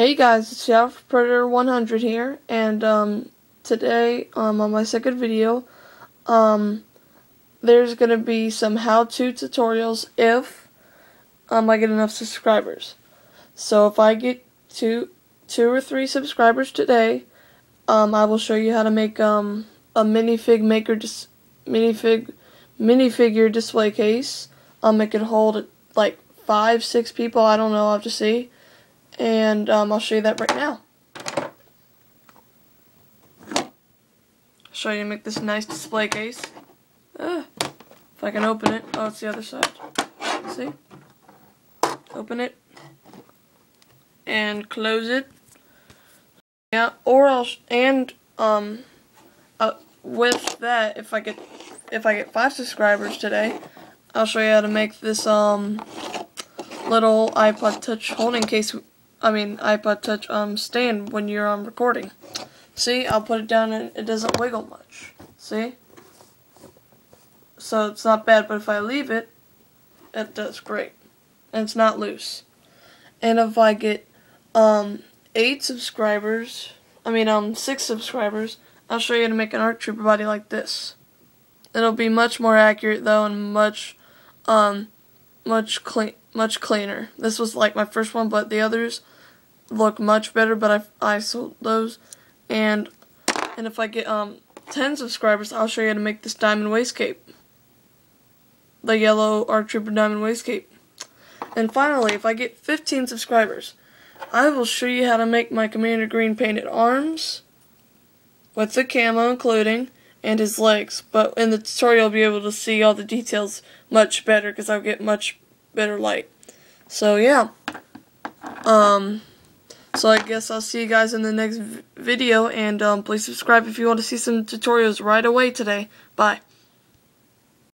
Hey guys, it's Shadow Predator 100 here, and um, today um, on my second video, um, there's gonna be some how-to tutorials if I get enough subscribers. So if I get two, two or three subscribers today, um, I will show you how to make um, a minifig maker dis minifig minifigure display case. Um, it could hold like five, six people. I don't know. I'll have to see and um, I'll show you that right now. Show you make this nice display case. Uh, if I can open it. Oh, it's the other side. See? Open it and close it. Yeah, or I'll and um uh, with that, if I get if I get five subscribers today, I'll show you how to make this um little iPod Touch holding case I mean iPod Touch um stand when you're um recording. See, I'll put it down and it doesn't wiggle much. See? So it's not bad, but if I leave it, it does great. And it's not loose. And if I get um eight subscribers, I mean um six subscribers, I'll show you how to make an ARC Trooper body like this. It'll be much more accurate though and much um much clean much cleaner. This was like my first one, but the others look much better, but I, I sold those. And and if I get um 10 subscribers, I'll show you how to make this diamond waist cape. The yellow ARC Trooper diamond waist cape. And finally, if I get 15 subscribers, I will show you how to make my Commander Green painted arms with the camo including and his legs. But in the tutorial, you'll be able to see all the details much better because I'll get much better light. So yeah. Um, so I guess I'll see you guys in the next video, and um, please subscribe if you want to see some tutorials right away today. Bye.